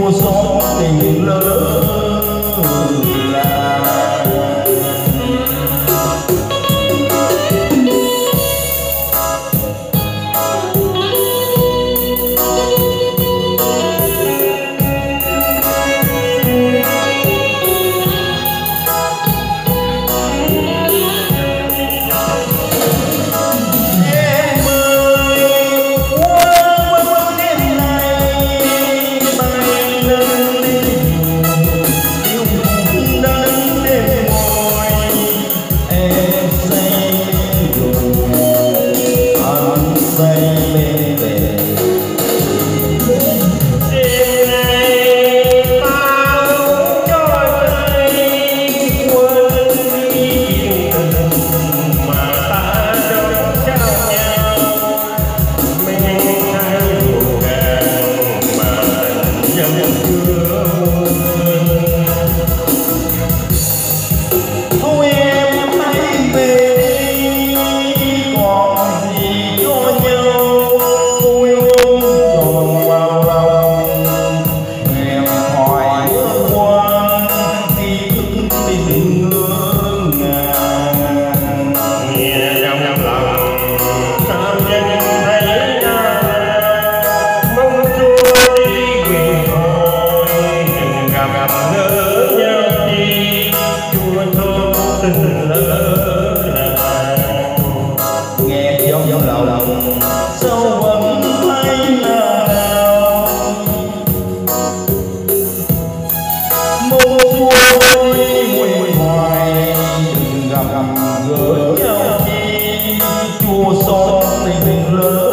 mùa gió tình lỡ Deus. tình lỡ làng nghe gió gió lạo lòng sâu ấm hay nào mùa mùa mùi hoài đừng gặp gỡ nhau chi chua xót tình lỡ.